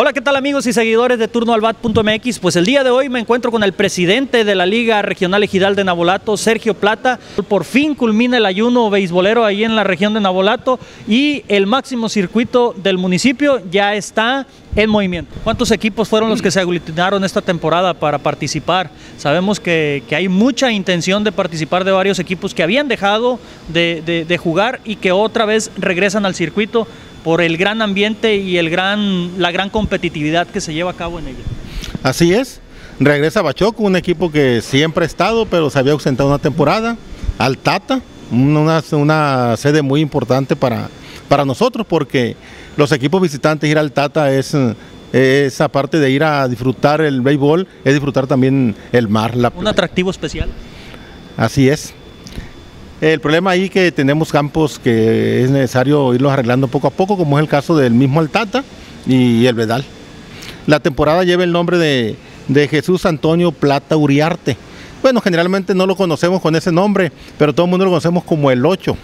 Hola, ¿qué tal amigos y seguidores de turnoalbat.mx? Pues el día de hoy me encuentro con el presidente de la Liga Regional Ejidal de Nabolato, Sergio Plata. Por fin culmina el ayuno beisbolero ahí en la región de Nabolato y el máximo circuito del municipio ya está en movimiento. ¿Cuántos equipos fueron los que se aglutinaron esta temporada para participar? Sabemos que, hay mucha intención de participar de varios equipos que habían dejado de, de, de jugar y que otra vez regresan al circuito por el gran ambiente y el gran, la gran competitividad que se lleva a cabo en ella. Así es, regresa Bachoco, un equipo que siempre ha estado, pero se había ausentado una temporada, al Tata, una, una sede muy importante para, para nosotros, porque los equipos visitantes ir al Tata es esa parte de ir a disfrutar el béisbol, es disfrutar también el mar. La un atractivo especial. Así es. El problema ahí que tenemos campos que es necesario irlos arreglando poco a poco, como es el caso del mismo Altata y el Vedal. La temporada lleva el nombre de, de Jesús Antonio Plata Uriarte. Bueno, generalmente no lo conocemos con ese nombre, pero todo el mundo lo conocemos como el 8.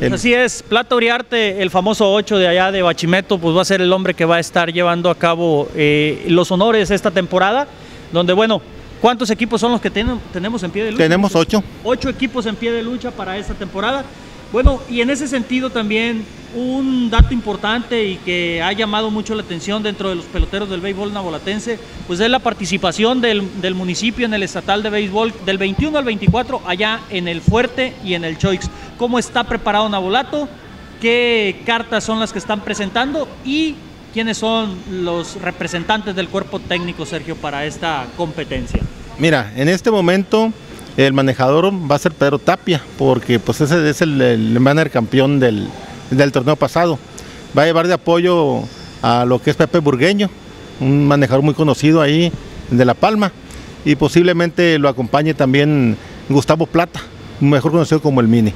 El... Así es, Plata Uriarte, el famoso 8 de allá de Bachimeto, pues va a ser el hombre que va a estar llevando a cabo eh, los honores esta temporada, donde bueno, ¿Cuántos equipos son los que ten, tenemos en pie de lucha? Tenemos ocho. Ocho equipos en pie de lucha para esta temporada. Bueno, y en ese sentido también un dato importante y que ha llamado mucho la atención dentro de los peloteros del béisbol nabolatense, pues es la participación del, del, municipio en el estatal de béisbol del 21 al 24 allá en el Fuerte y en el Choix. ¿Cómo está preparado Nabolato? ¿Qué cartas son las que están presentando? Y ¿Quiénes son los representantes del cuerpo técnico, Sergio, para esta competencia? Mira, en este momento el manejador va a ser Pedro Tapia, porque pues ese es el, el campeón del, del, torneo pasado. Va a llevar de apoyo a lo que es Pepe Burgueño, un manejador muy conocido ahí de La Palma, y posiblemente lo acompañe también Gustavo Plata, mejor conocido como el Mini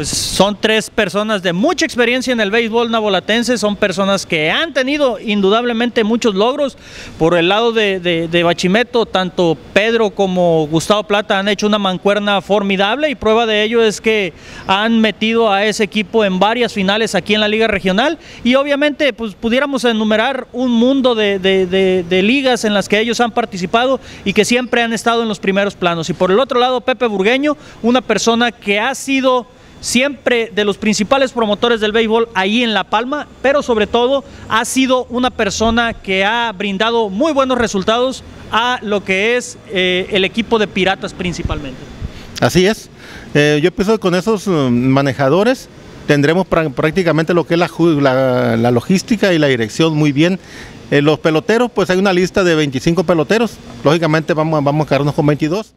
pues son tres personas de mucha experiencia en el béisbol nabolatense, son personas que han tenido indudablemente muchos logros. Por el lado de, Bachimeto, tanto Pedro como Gustavo Plata han hecho una mancuerna formidable y prueba de ello es que han metido a ese equipo en varias finales aquí en la Liga Regional y obviamente pues pudiéramos enumerar un mundo de ligas en las que ellos han participado y que siempre han estado en los primeros planos. Y por el otro lado, Pepe Burgueño, una persona que ha sido siempre de los principales promotores del béisbol ahí en La Palma, pero sobre todo ha sido una persona que ha brindado muy buenos resultados a lo que es eh, el equipo de Piratas principalmente. Así es, eh, yo pienso que con esos manejadores tendremos prácticamente lo que es la logística y la dirección muy bien. Eh, los peloteros, pues hay una lista de 25 peloteros, lógicamente vamos, vamos a quedarnos con 22.